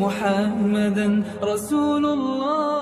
محمدا رسول الله.